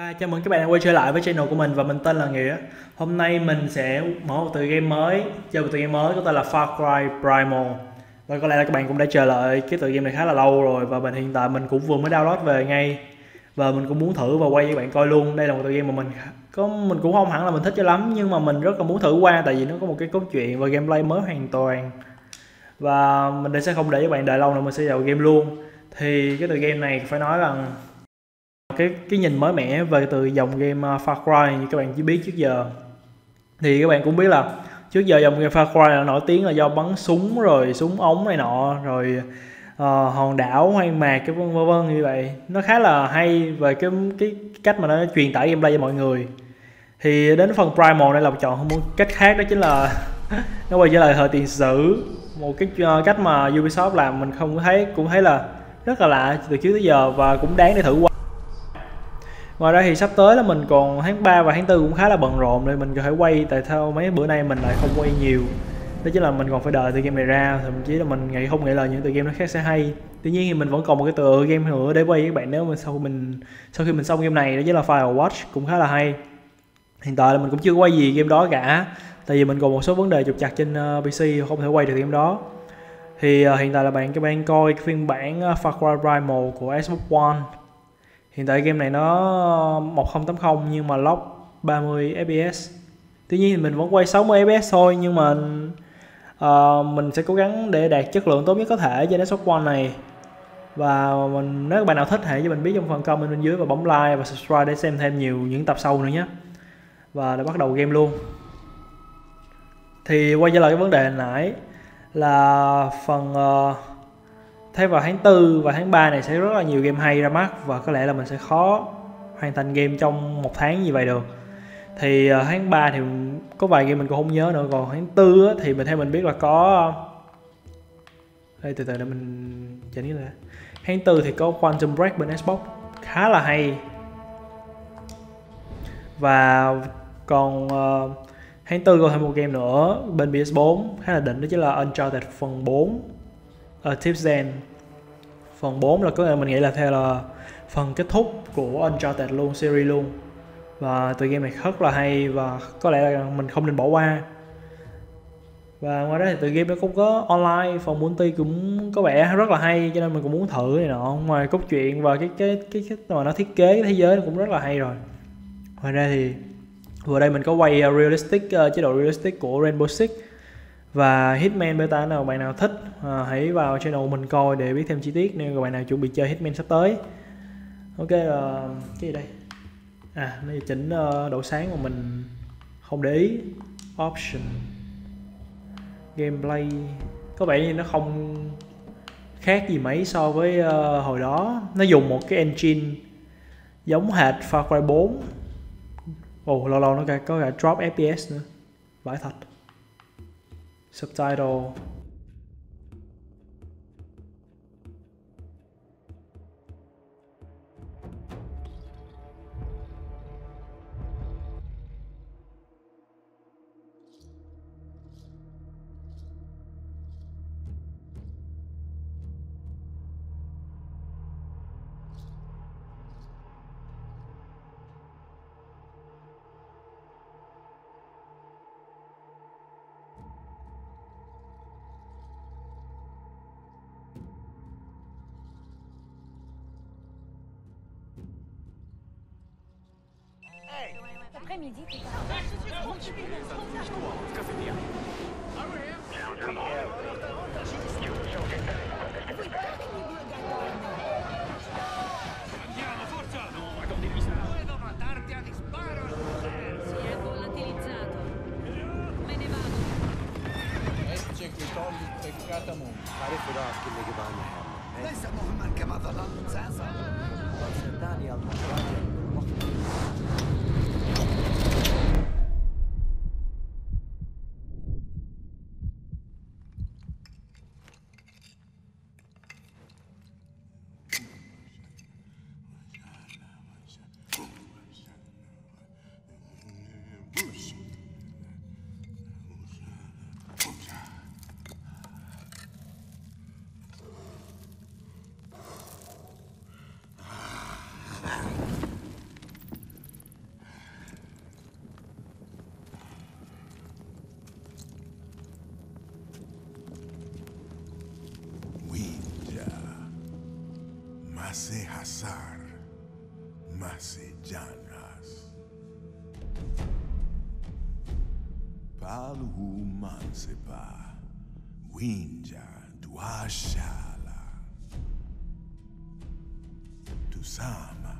Và chào mừng các bạn đã quay trở lại với channel của mình và mình tên là Nghĩa. Hôm nay mình sẽ mở một tựa game mới, Chơi một tựa game mới có tên là Far Cry Primal. Và có lẽ là các bạn cũng đã chờ đợi cái tựa game này khá là lâu rồi Và mình hiện tại mình cũng vừa mới download về ngay. Và mình cũng muốn thử và quay cho các bạn coi luôn. Đây là một tựa game mà mình có, mình cũng không hẳn là mình thích cho lắm, Nhưng mà mình rất là muốn thử qua Tại vì nó có một cái cốt truyện và gameplay mới hoàn toàn. Và mình sẽ không để các bạn đợi lâu nữa, Mình sẽ vào game luôn. Thì cái tựa game này phải nói rằng cái cái nhìn mới mẻ về từ dòng game uh, Far Cry như các bạn chỉ biết trước giờ. Thì các bạn cũng biết là trước giờ dòng game Far Cry là nổi tiếng là do bắn súng rồi súng ống này nọ rồi uh, hòn đảo hoang mạc cái vân vân như vậy. Nó khá là hay về cái cái cách mà nó truyền tải gameplay cho mọi người. Thì đến phần Primal này là chọn một cách khác đó chính là nó quay trở lại thời tiền sử. Một cái uh, cách mà Ubisoft làm mình không thấy cũng thấy là rất là lạ từ trước tới giờ và cũng đáng để thử qua ngoài ra thì sắp tới là mình còn tháng 3 và tháng 4 cũng khá là bận rộn nên mình có thể quay tại sao mấy bữa nay mình lại không quay nhiều. Đó chính là mình còn phải đợi tựa game này ra thậm chí là mình nghĩ không nghĩ là những tựa game nó khác sẽ hay. Tuy nhiên thì mình vẫn còn một cái tựa game nữa để quay với các bạn nếu mà sau mình sau khi mình xong game này đó chính là Firewatch cũng khá là hay. Hiện tại là mình cũng chưa quay gì game đó cả tại vì mình còn một số vấn đề trục chặt trên ờ, PC không thể quay được game đó. Thì uh, hiện tại là bạn các bạn coi phiên bản ờ, Far Cry Primal của Xbox One hiện tại game này nó 1080 nhưng mà lock 30 fps tuy nhiên thì mình vẫn quay 60 fps thôi nhưng mà uh, mình sẽ cố gắng để đạt chất lượng tốt nhất có thể cho Xbox One này. Và mình nếu các bạn nào thích hãy cho mình biết trong phần comment bên dưới và bấm like và subscribe để xem thêm nhiều những tập sau nữa nhé. Và để bắt đầu game luôn. Thì quay trở lại cái vấn đề nãy là phần uh, Thế vào tháng 4 và tháng 3 này sẽ rất là nhiều game hay ra mắt và có lẽ là mình sẽ khó hoàn thành game trong một tháng như vậy được. Thì uh, tháng 3 thì có vài game mình cũng không nhớ nữa, còn tháng 4 á, thì mình theo mình biết là có đây từ từ để mình chỉnh cái này. Tháng 4 thì có Quantum Break bên Xbox khá là hay. Và còn uh, tháng 4 còn thêm một game nữa bên PS4 khá là đỉnh đó chính là Uncharted phần 4 Ờ, uh, Tips Zen. Phần 4 là có thể mình nghĩ là theo là phần kết thúc của Uncharted luôn series luôn. Và tựa game này rất là hay và có lẽ là mình không nên bỏ qua. Và ngoài ra thì tựa game nó cũng có online phần multi cũng có vẻ rất là hay cho nên mình cũng muốn thử này nọ. Ngoài cốt truyện và cái cái cái cái mà nó thiết kế cái thế giới nó cũng rất là hay rồi. Ngoài ra thì vừa đây mình có quay ờ, realistic uh, chế độ realistic của Rainbow Six và Hitman beta nào bạn nào thích à, hãy vào channel mình coi để biết thêm chi tiết nếu các bạn nào chuẩn bị chơi Hitman sắp tới. Ok uh, cái gì đây? À nó chỉnh uh, độ sáng mà mình không để ý. Option. Gameplay. Có vẻ như nó không khác gì mấy so với uh, hồi đó. Nó dùng một cái engine giống hệt Far Cry 4 ồ oh, lâu lâu nó có cả drop FPS nữa. Vãi thật. subtitle L'après-midi, t'es ah Andiamo, forza! No, ma con devi stare. Dove dovrà darti a disparo? Si è volatilizzato. Me ne vado. Eh, Ecce qui togli peccata mon. Fare furacchile che bagna. Ne siamo manca ma dalla lunzanza. Quanti anni al mondo? Mase Janas. Palhu Mansepa, Winja Duashala. Tusama,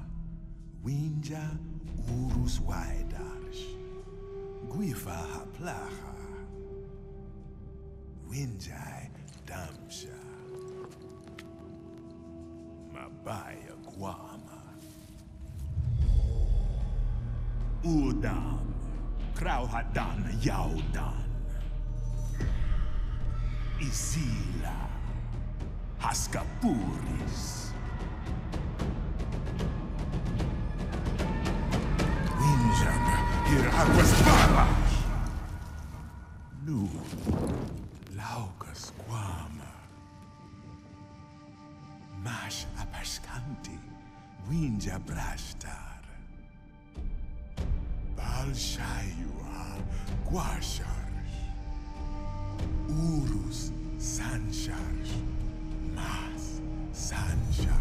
Winja Urus Waidarsh, Guifa Haplaha, Winjai Mabaya Guama. Udam, Krauhadan Yaudan. Isila, Haskapuris. Winjan, Hiraguastara. Winja Brashtar. Balshayua, Guasharsh. Urus, Sansharsh. Mas, Sansharsh.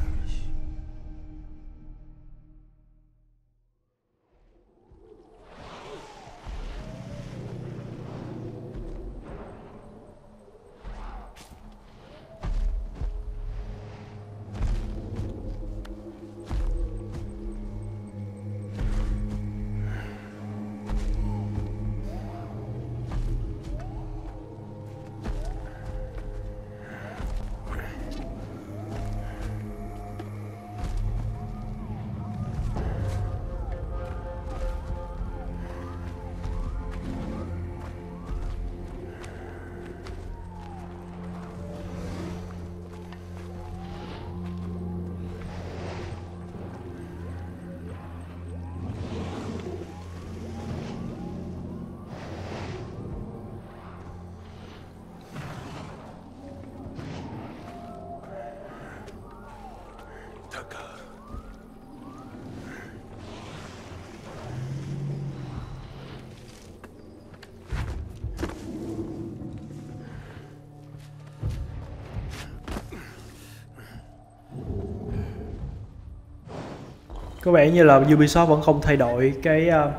Có vẻ như là Ubisoft vẫn không thay đổi cái uh,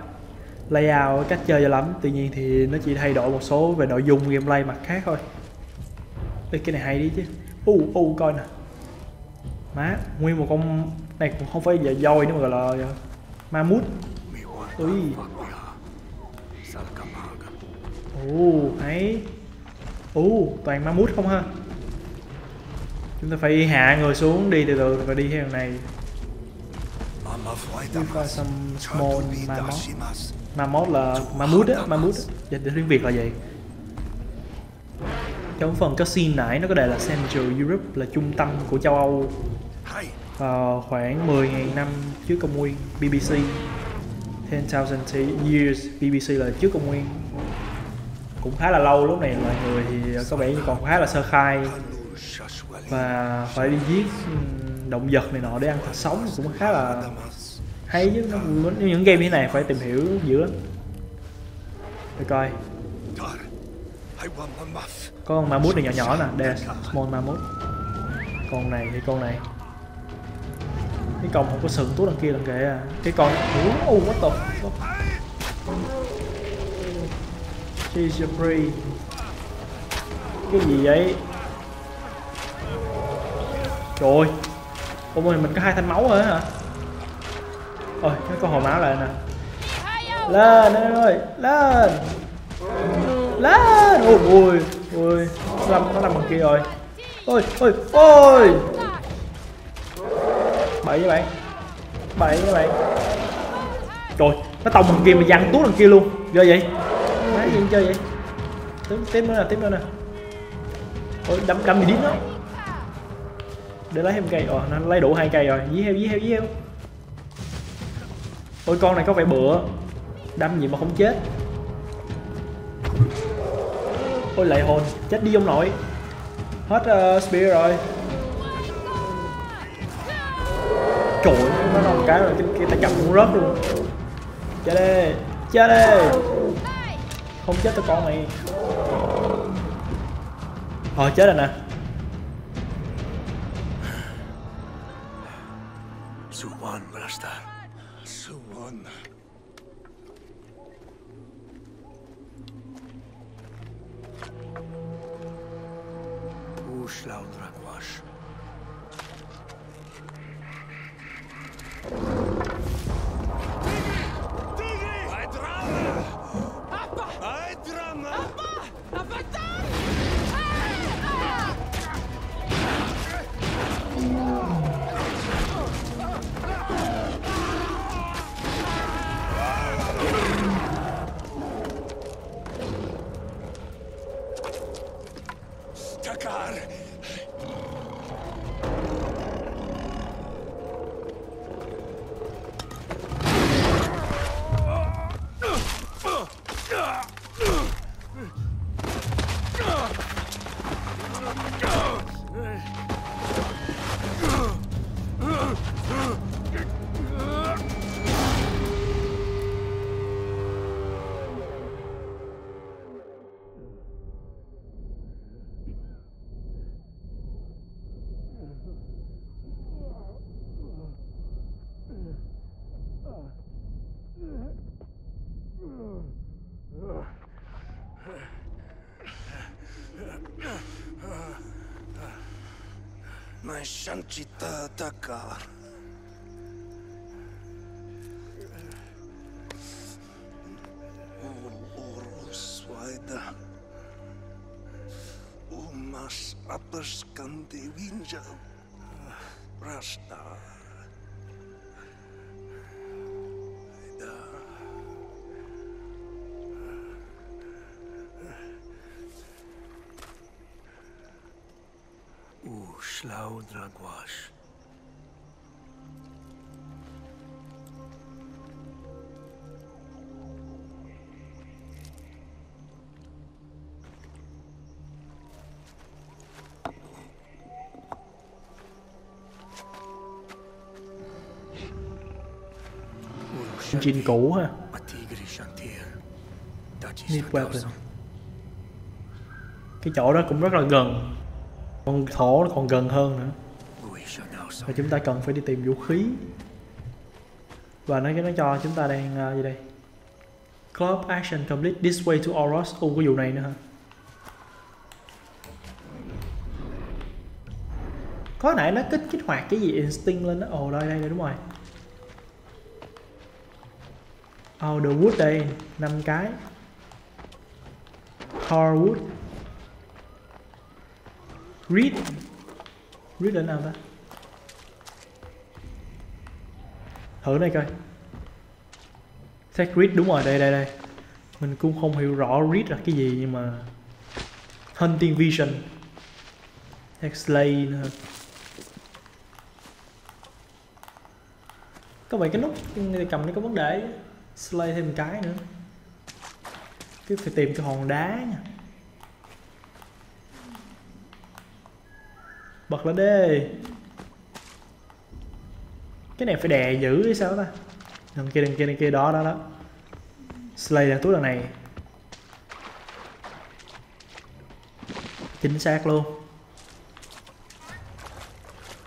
layout cách chơi cho lắm. Tuy nhiên thì nó chỉ thay đổi một số về nội dung gameplay mặt khác thôi. Ê, cái này hay đi chứ. U u coi nè. Má nguyên một con này cũng không phải là voi nữa mà gọi là ờ, ma mút ui. U ấy u toàn ma mút không ha? Chúng ta phải hạ người xuống đi từ từ và đi theo đường này. We find some small mammoth. Mammoth là mammoth á, mammoth á. Dịch tiếng Việt là vậy Trong phần cutscene nãy nó có đề là Central Europe là trung tâm của châu Âu. Uh, khoảng 10.000 năm trước công nguyên BBC 10,000 years BBC là trước công nguyên. Cũng khá là lâu lúc này mọi người thì có vẻ như còn khá là sơ khai. Và phải đi giết ừ, động vật này nọ để ăn thịt sống cũng khá là hay chứ. Nó những game như thế này phải tìm hiểu dữ lắm. Để coi. Con ma mút này nhỏ nhỏ nè. Đây, small mút. con này thì con này. Cái con không có sừng tốt đằng kia đằng kệ à. cái con ủa u quá tột fuck free cái gì vậy? Trời ơi ôi mình mình có hai thanh máu rồi hả? Ôi nó có hồi máu lại nè. Lên anh ơi, lên. Lên. Ôi ôi ôi nó làm nó làm bằng kia rồi. Ôi ôi ôi. Bậy với bạn bậy với bạn trời, nó tông bằng kia mà giăng tuốt đằng kia luôn. Ghê vậy? Má gì chơi vậy? Tiếp tiếp nữa nè, tiếp nữa nè. Ôi, đâm đâm gì điếc đó để lấy thêm cây. Ờ, nó lấy đủ hai cây rồi. Dí heo dí heo dí heo. Ôi con này có vẻ bựa. Đâm gì mà không chết. Ôi lại hồn. Chết đi ông nội hết uh, spear rồi. Trời nó nằm cái rồi cái, cái tay cầm cũng rớt luôn. Chết đi chết đi. Không chết tao con mày. Ờ chết rồi nè. Sanchita Dakar. Oruswaida. Umas Apaskandi Winja. Rasta. Ušlaudragvaš. engine cũ ha. Need weapon cái chỗ đó cũng rất là gần con thổ nó còn gần hơn nữa. Và chúng ta cần phải đi tìm vũ khí. Và nó nó cho chúng ta đang uh, gì đây? Club action complete this way to Oros u có vụ này nữa hả? Có nãy nó kích kích hoạt cái gì? Instinct lên đó. Ồ đây đây đây đúng rồi. Oh, the wood đây, năm cái. Hardwood. Read. Read là nào ta? Thử này coi. Check read đúng rồi, đây đây đây. Mình cũng không hiểu rõ read là cái gì nhưng mà Hunting vision. Check slay nữa. Có vậy cái nút cầm nó có vấn đề slay thêm một cái nữa cứ phải tìm cái hòn đá nha bật lên đi. Cái này phải đè giữ hay sao ta? Đằng kia đằng kia đằng kia, đó đó đó. Slay là túi lần này. Chính xác luôn.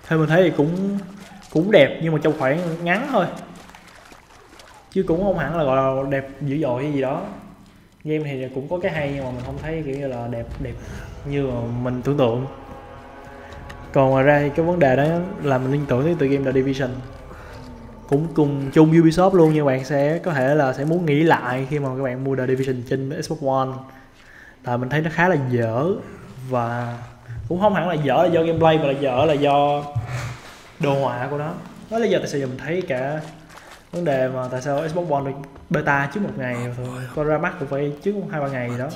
Theo mình thấy thì cũng cũng đẹp, nhưng mà trong khoảng ngắn thôi. Chứ cũng không hẳn là gọi là đẹp dữ dội hay gì đó. Game thì cũng có cái hay, nhưng mà mình không thấy kiểu như là đẹp đẹp như mà mình tưởng tượng còn ngoài ra thì cái vấn đề đó là mình liên tưởng tới từ game The Division. Cũng cùng chung Ubisoft luôn, nhưng bạn sẽ có thể là sẽ muốn nghĩ lại khi mà các bạn mua The Division trên Xbox One. Tại mình thấy nó khá là dở và cũng không hẳn là dở là do gameplay, mà là dở là do đồ họa của nó. Đó là giờ tại sao giờ mình thấy cả vấn đề mà tại sao Xbox One được beta trước một ngày rồi còn ra mắt cũng phải trước hai ba ngày gì đó.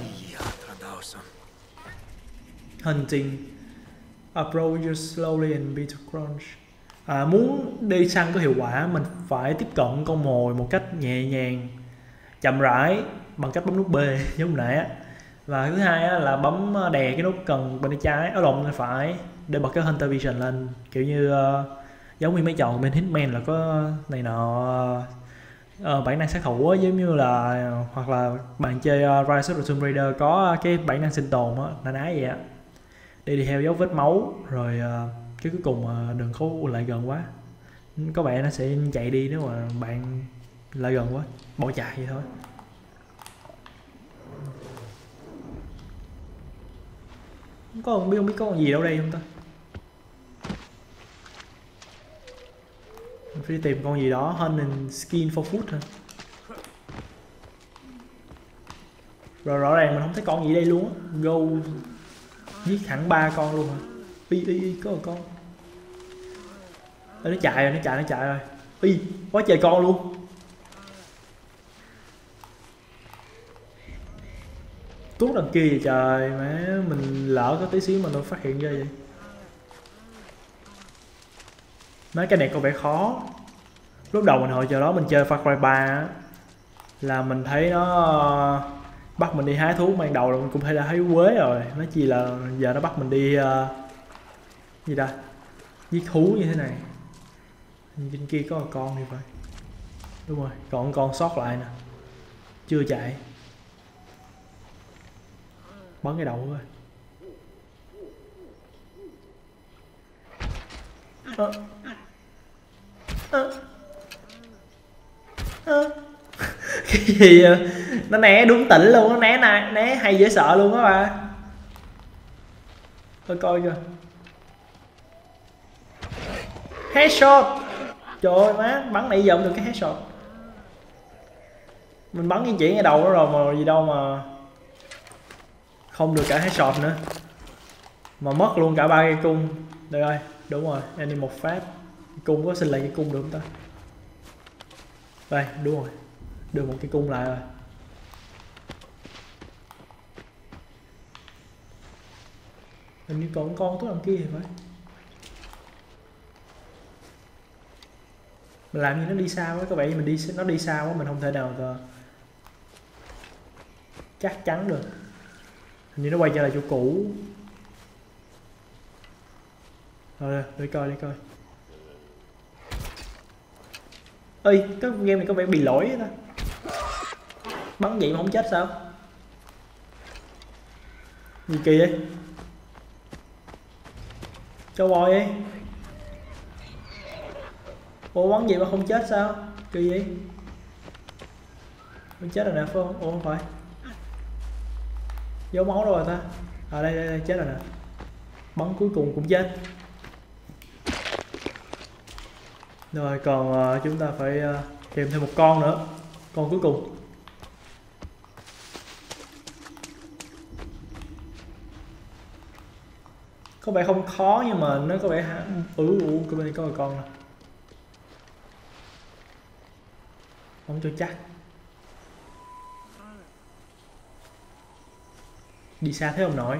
Hunting approach slowly and be crunch à, muốn đi săn có hiệu quả mình phải tiếp cận con mồi một cách nhẹ nhàng chậm rãi bằng cách bấm nút B giống nãy á. Và thứ hai á, là bấm ờ, đè cái nút cần bên trái ở lộn bên phải để bật cái hunter vision lên. Kiểu như uh, giống như mấy trò bên hitman là có này nọ uh, bản năng sát thủ á, giống như là hoặc là bạn chơi uh, Rise of the Tomb Raider có cái bản năng sinh tồn á na ná vậy á đi đi theo dấu vết máu rồi uh, cái cuối cùng uh, đừng có lại gần quá. Có vẻ nó sẽ chạy đi nếu mà bạn lại gần quá bỏ chạy vậy thôi. Không có không biết không biết có con gì đâu đây không ta? Mình phải đi tìm con gì đó hunting skin for food hả rồi rõ ràng mình không thấy con gì đây luôn á. Go giết thẳng ba con luôn hả? Y y y có một con. Ê, nó chạy rồi nó chạy nó chạy rồi. Y quá trời con luôn. Tuốt đằng kia vậy trời má mình lỡ có tí xíu mà nó phát hiện ra vậy. Mấy cái này có vẻ khó. Lúc đầu mình hồi giờ đó mình chơi Far Cry 3 á, là mình thấy nó bắt mình đi hái thuốc ban đầu là mình cũng thấy là thấy quế rồi. Nó chỉ là giờ nó bắt mình đi uh, gì ta? Giết thú như thế này. Trên kia có một con thì phải. Đúng rồi còn con sót lại nè. Chưa chạy. Bắn cái đầu thôi Ơ. Ơ. Ơ. cái gì ờ, nó né đúng tỉnh luôn nó né này né hay dễ sợ luôn á bà. Thôi coi kìa. Headshot. Trời ơi, má, bắn nãy giờ không được cái headshot. Mình bắn cái chỉ ngay đầu nó rồi mà gì đâu mà không được cả headshot nữa. Mà mất luôn cả ba cây cung. Đây rồi đúng rồi, animal phát cung có xin lại cái cung được không ta? Đây, đúng rồi được một cái cung lại rồi. Hình như còn con tốt đằng kia thì phải. Mình làm như nó đi xa quá, các bạn mình đi nó đi xa quá, mình không thể nào mà chắc chắn được. Hình như nó quay trở lại chỗ cũ. Rồi để coi để coi. Ơi cái game này có vẻ bị lỗi đó bắn vậy mà không chết sao? Gì kỳ vậy? Cho voi vậy. Ủa bắn vậy mà không chết sao? Kỳ vậy. Không chết rồi nè phải không? Ủa không phải. Dấu máu rồi ta. À đây đây, đây chết rồi nè. Bắn cuối cùng cũng chết. Rồi còn uh, chúng ta phải uh, tìm thêm một con nữa. Con cuối cùng. Có vẻ không khó nhưng mà nó có vẻ hả? Ừ, ừ cái bên có một con nè. Không cho chắc. Đi xa thế ông nội.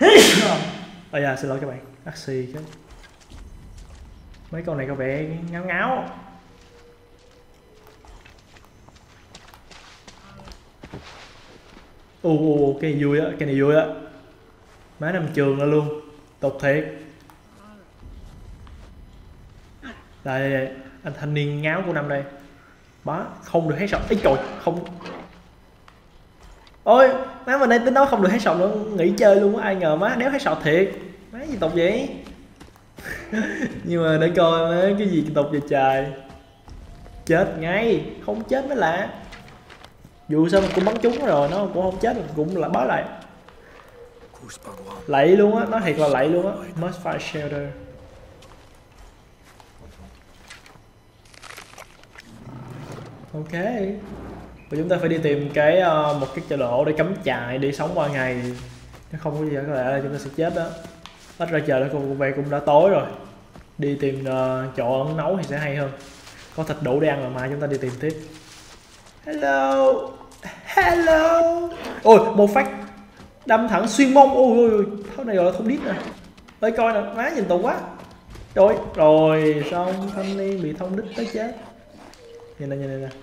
Ôi dạ xin lỗi các bạn. Taxi chứ. Mấy con này có vẻ ngáo ngáo. U ồ cái này vui á cái này vui á. Má nằm trường ra luôn tục thiệt. Đây, đây, đây anh thanh niên ngáo của năm đây. Bá không được hết sọc. Ấy trời không. Ôi má mình đây tính nói không được hết sọc nữa nghỉ chơi luôn á ai ngờ má đéo hết sọc thiệt. Má gì tục vậy? Nhưng mà để coi má cái gì tục vậy trời. Chết ngay không chết mới lạ dù sao mình cũng bắn trúng rồi nó cũng không chết mình cũng là báo lại lạy luôn á nó thiệt là lạy luôn á. Must find shelter. Ok. Và chúng ta phải đi tìm cái uh, một cái chợ lỗ để cắm trại đi sống qua ngày. Nếu không có gì có lẽ là chúng ta sẽ chết đó. Ít ra chờ nó cũng về cũng đã tối rồi. Đi tìm uh, chỗ ẩn nấu thì sẽ hay hơn. Có thịt đủ để ăn rồi mai chúng ta đi tìm tiếp. Hello hello. Ôi, một phát đâm thẳng xuyên mông. Ôi ôi ôi thôi này rồi không đít nè. Tới coi nè má nhìn tù quá. Rồi rồi, xong, thanh niên bị thông đít tới chết. Nhìn này nhìn này nè.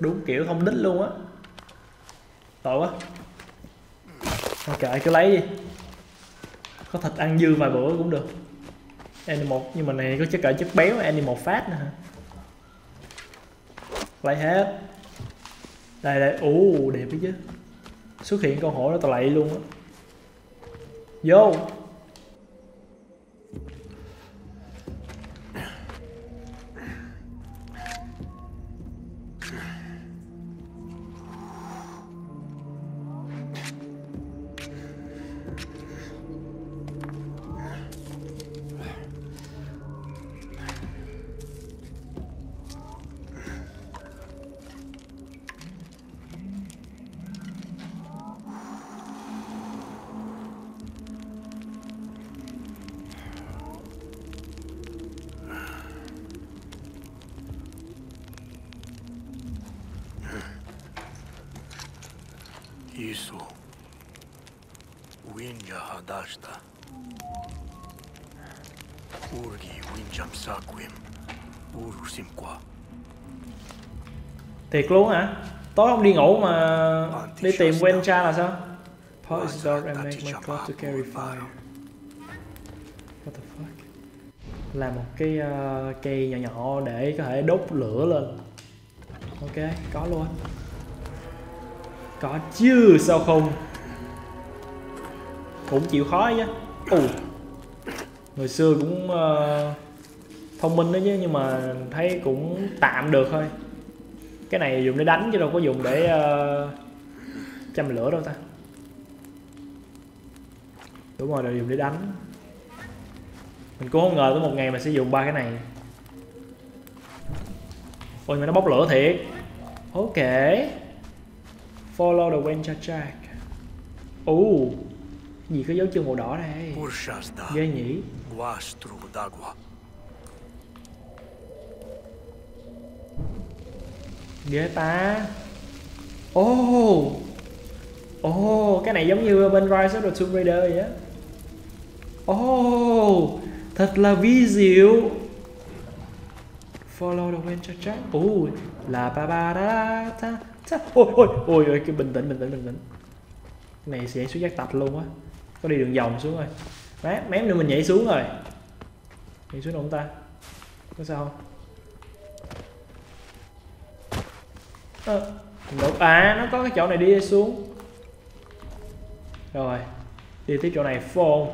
Đúng kiểu thông đích luôn á. Tội quá. Ok cứ lấy đi. Có thịt ăn dư vài bữa cũng được. Animal, nhưng mà này có chất cả chất béo animal fat nữa hả? Lấy hết. Đây đây. Ồ, đẹp đấy chứ. Xuất hiện con hổ nó tao lạy luôn á. Vô. Thiệt luôn hả? Tối không đi ngủ mà đi tìm quen cha là sao? Pot is dark and make my cloth to carry fire What the fuck? Làm một cái ờ, cây nhỏ nhỏ để có thể đốt lửa lên. Ok, có luôn. Có chứ, sao không? Cũng chịu khó chứ. Ồ. Người xưa cũng ờ, thông minh đó chứ Nhưng mà thấy cũng tạm được thôi Cái này dùng để đánh chứ đâu có dùng để ờ, châm lửa đâu ta. Đúng rồi đều dùng để đánh. Mình cũng không ngờ tới một ngày mà sẽ dùng ba cái này. Ôi mà nó bốc lửa thiệt. Ok. Follow the wind jack ồ gì có dấu chân màu đỏ đây? Ghê nhỉ ghê ta. Ồ ồ cái này giống như bên Rise of the Tomb Raider vậy á. Ồ thật là vi diệu. Follow the wind, cha cha. Ồ là ba ba da ta ta. Ôi ôi ôi ôi, cái bình tĩnh bình tĩnh bình tĩnh. Cái này sẽ xuống giác tạch luôn á. Có đi đường vòng xuống rồi. Mém mém nữa mình nhảy xuống rồi. Nhảy xuống đâu ta? Có sao không? Được à nó có cái chỗ này đi xuống. Rồi đi tới chỗ này phone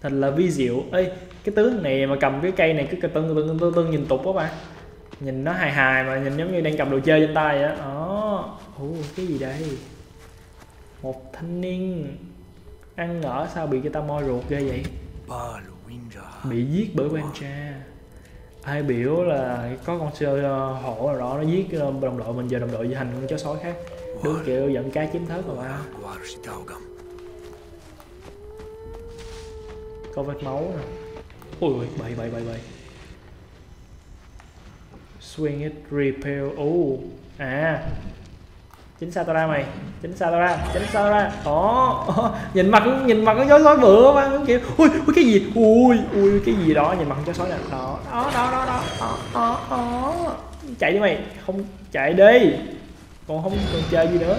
thật là vi diệu. Ê cái tướng này mà cầm cái cây này cứ tưng tưng tưng tưng nhìn tục quá bạn nhìn nó hài hài mà nhìn giống như đang cầm đồ chơi trên tay vậy đó. Đó cái gì đây? Một thanh niên ăn ở sao bị người ta moi ruột ghê vậy? Bị giết bởi quan cha ai biểu là có con sơ ờ, hổ nào đó nó giết ờ, đồng đội mình giờ đồng đội thành con chó sói khác. Đúng kiểu giận cá chém thớt mà có vết máu nè. Ui ui bậy bậy bậy bậy. Swing it repel ô à chính sao tao ra mày. Chính sao tao ra chính sao ra đó. Nhìn mặt nhìn mặt nó chó sói bựa mà kiểu ui ui cái gì? Ui ui cái gì đó. Nhìn mặt chó sói nè. Đó đó đó đó đó đó, đó, đó. chạy đi mày không chạy đi. Còn không còn chơi gì nữa.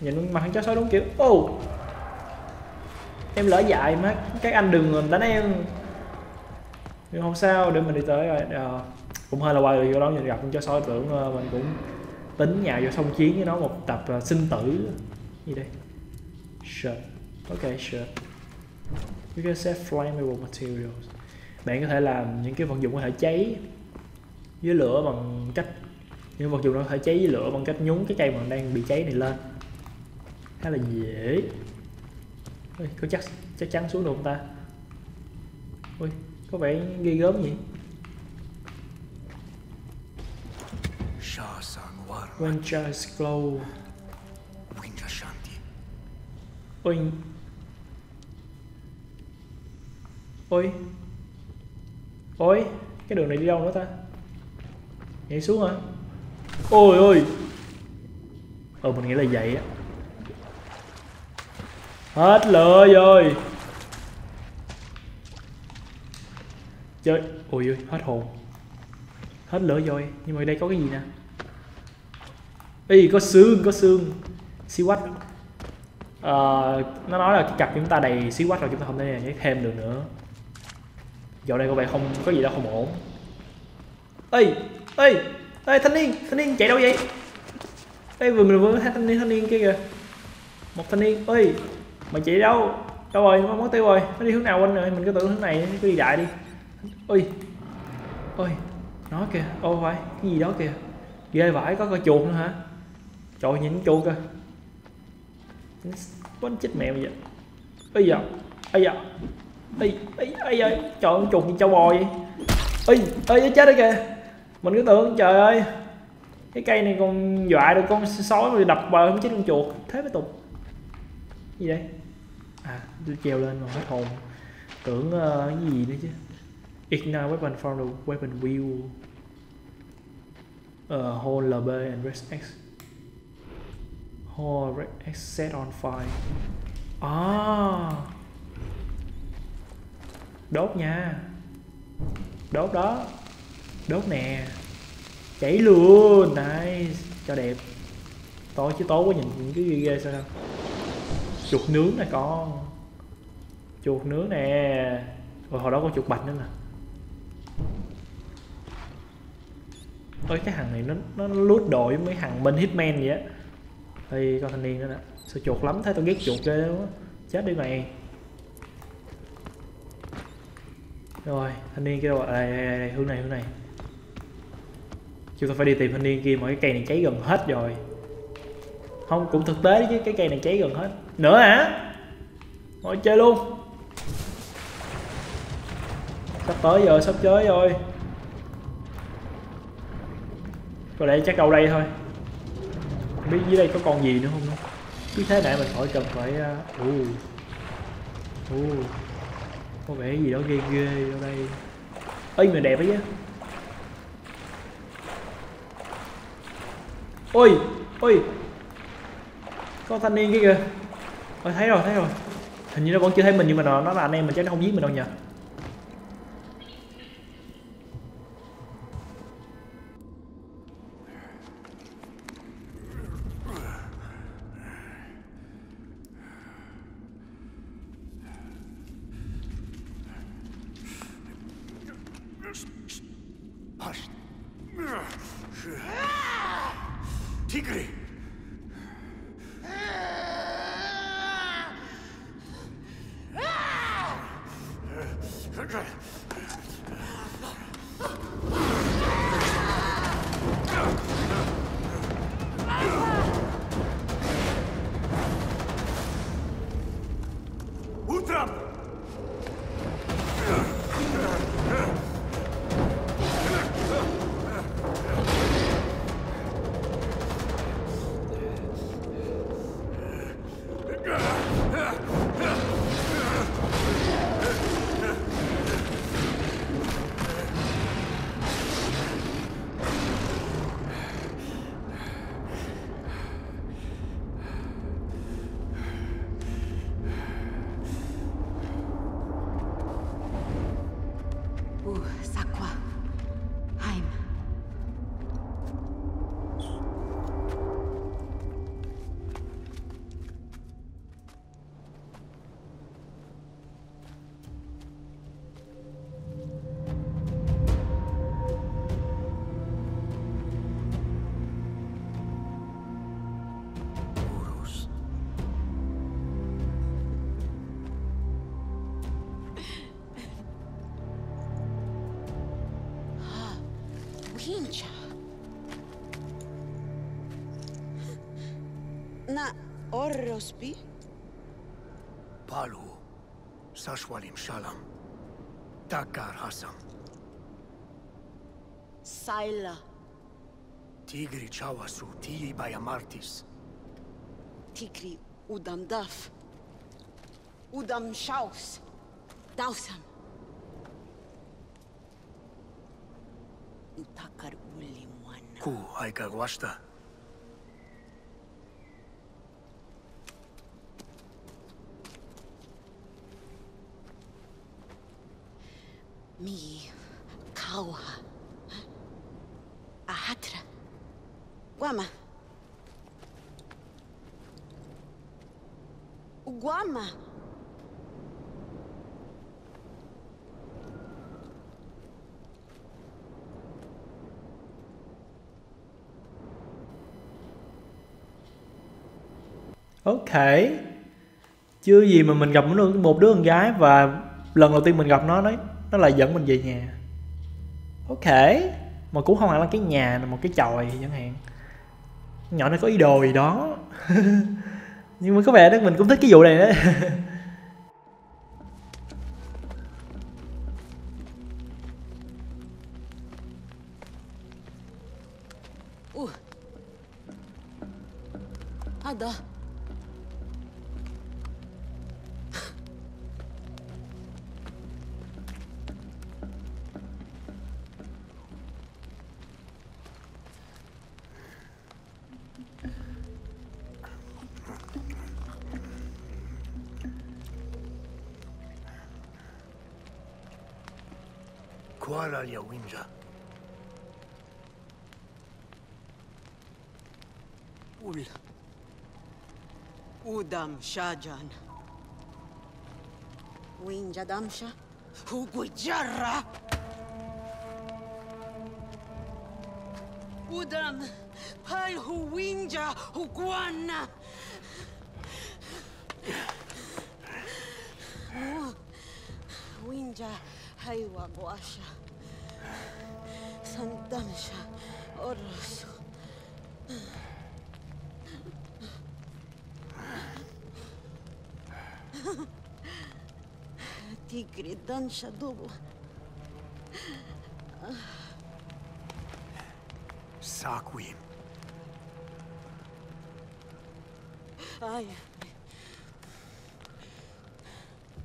Nhìn mặt con chó sói đúng kiểu ô em lỡ dạy má các anh đừng đánh em nhưng không sao để mình đi tới rồi. Ờ, cũng hơi là qua được vô đó nhìn gặp con chó sói tưởng ờ, mình cũng tính nhào vô sông chiến với nó một tập uh, sinh tử. Gì đây? Sure, ok sure, you can set flammable materials. Bạn có thể làm những cái vật dụng có thể cháy với lửa bằng cách những vật dụng nó có thể cháy với lửa bằng cách nhúng cái cây mà đang bị cháy này lên. Khá là dễ. Ôi, có chắc chắc chắn xuống được không ta? Ui có vẻ ghê gớm gì Winter is glow Winter shanti. ôi ôi ôi cái đường này đi đâu nữa ta? Nhảy xuống hả? Ôi ôi. Ờ mình nghĩ là vậy á. Hết lửa rồi. Chơi. Ôi ôi, hết hồn. Hết lửa rồi. Nhưng mà đây có cái gì nè? Ê, có xương có xương. Xí quách à, nó nói là cái cặp chúng ta đầy xí quách rồi chúng ta không thể nhảy thêm được nữa. Dạo này có vẻ không có gì đó không ổn. Ê ê ê thanh niên thanh niên chạy đâu vậy? Ê vừa mình vừa thấy thanh niên thanh niên kia kìa. Một thanh niên ơi mày chạy đâu? Đâu rồi? Nó mất tiêu rồi. Nó đi hướng nào quên rồi mình cứ tưởng hướng này cứ đi đại đi. Ôi ôi nó kìa. Ô phải cái gì đó kìa. Ghê vãi có coi chuột nữa hả? Trời nhìn chuột kìa quánh chết mẹ bây giờ ây da ây da. Ây ây ây ơi trời ơi, con chuột như châu bò vậy? Ây ây chết đấy kìa. Mình cứ tưởng trời ơi cái cây này còn dọa được con sói mà đập bờ không chết con chuột. Thế mới tục gì đây? À tôi treo lên mà hết hồn. Tưởng uh, cái gì nữa chứ? Ignite weapon from the weapon wheel. Ờ, uh, hold LB and rest X. Oh, set on fire. À. Đốt nha. Đốt đó. Đốt nè. Cháy luôn. Nice. Cho đẹp. Tối chứ tối quá nhìn những cái ghê ghê sao đâu. Chuột nướng nè con. Chuột nướng nè. Rồi hồi đó có chuột bạch nữa nè. Ôi cái thằng này nó nó lút đội mấy thằng bên hitman vậy á thì con thanh niên nữa nè. Sao chuột lắm thế tao ghét chuột ghê lắm á. Chết đi mày. Rồi thanh niên kia đâu rồi đây, đây, đây, đây, hướng này hướng này. Chúng ta phải đi tìm thanh niên kia mà cái cây này cháy gần hết rồi. Không cũng thực tế chứ cái cây này cháy gần hết. Nữa hả? Ngồi chơi luôn. Sắp tới rồi sắp tới rồi. Có lẽ chắc đâu đây thôi biết dưới đây có con gì nữa không? Nữa cứ thế này mình khỏi cần phải uh, uh, uh, có vẻ gì đó ghê ghê ở đây. Ơi mà đẹp ấy chứ ôi ôi có thanh niên kia kìa. Ôi thấy rồi thấy rồi. Hình như nó vẫn chưa thấy mình nhưng mà nó, nó là anh em mình chứ nó không giết mình đâu nhỉ Orrospi? Palu. Sashwalim Shalam. Dakar Hasam. Saila. Tigri Chawasu. Tii Bayamartis. Tigri Udam Daf. Udam Shaus. Dausam. Takar Uli Mwana. Ku Aika Gwashta. Mi Kauha. Ahatra. Guama. Guama. ok chưa gì mà mình gặp một đứa, một đứa con gái và lần đầu tiên mình gặp nó đấy nó lại dẫn mình về nhà. Ok, mà cũng không hẳn là cái nhà, là một cái chòi chẳng hạn. Nhỏ nó có ý đồ gì đó. Nhưng mà có vẻ đó mình cũng thích cái vụ này đấy. Shajan. Win Jadamsha? Huguijarra! Udam! Pal Huwinja Huguana! Winja Haiwa Guasha. Santamisha Orosu. Tigre dansha dobo. Saquim. Ai.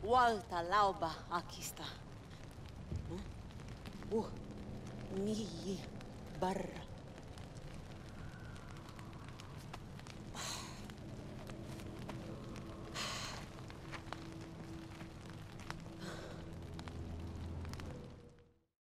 Walta lauba aqui está. Uh, niyi barra